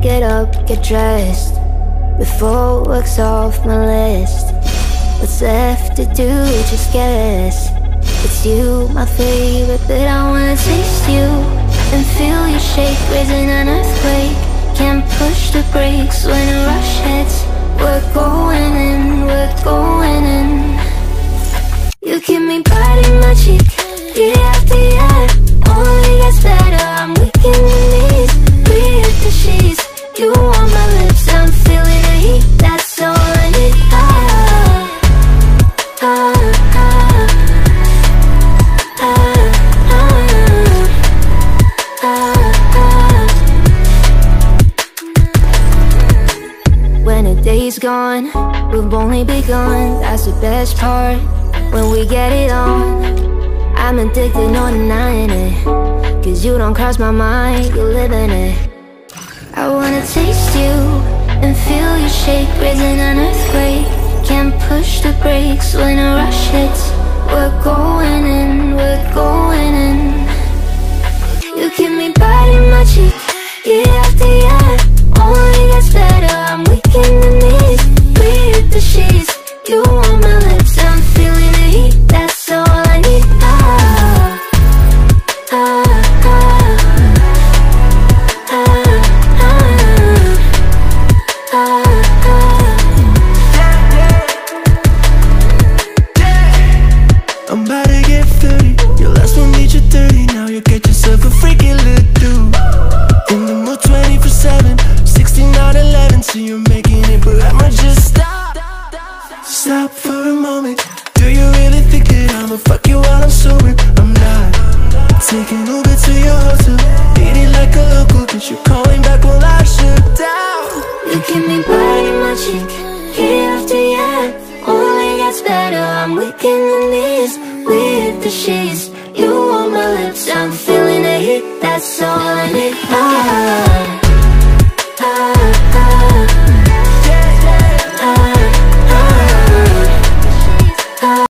get up, get dressed Before work's off my list. What's left to do, just guess. It's you, my favorite, but I wanna taste you And feel you shake, raising an earthquake. Can't push the brakes when a rush hits. We're going in, we're going in. You keep me biting my cheek, day's gone, we've only begun. That's the best part, when we get it on. I'm addicted, no denying it. Cause you don't cross my mind, you live in it. I wanna taste you and feel you shake Raising an earthquake, can't push the brakes When a rush hits, we're going coming back will I shoot down. Look at me biting my cheek Year after year Only gets better. I'm weak in the knees With the sheets. You on my lips. I'm feeling a heat. That's all I need. Ah.